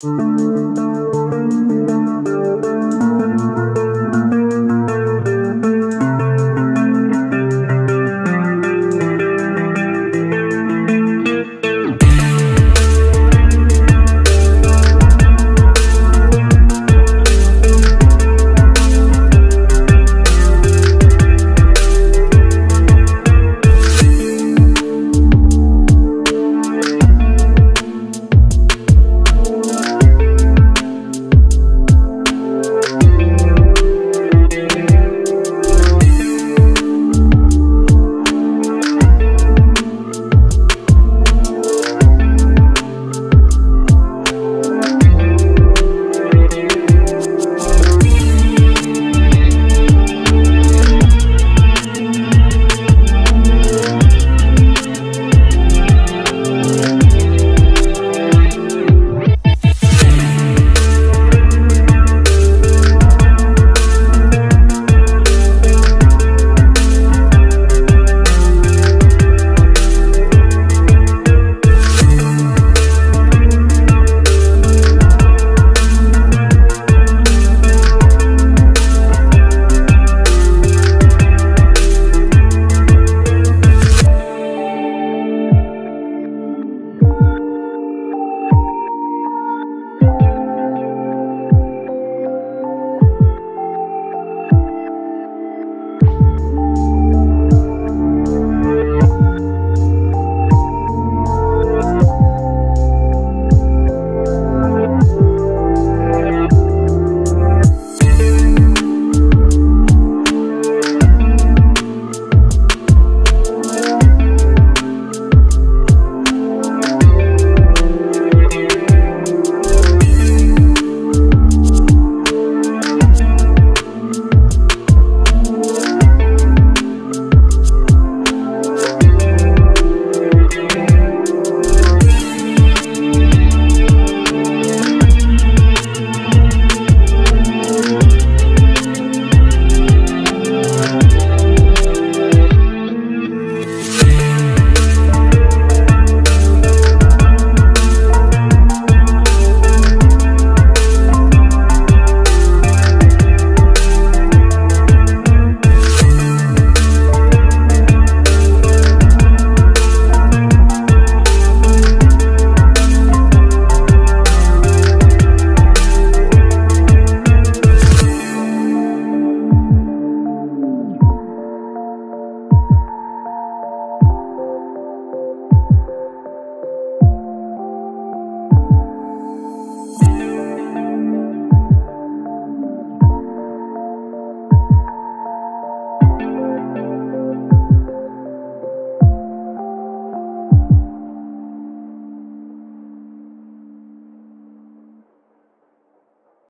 Música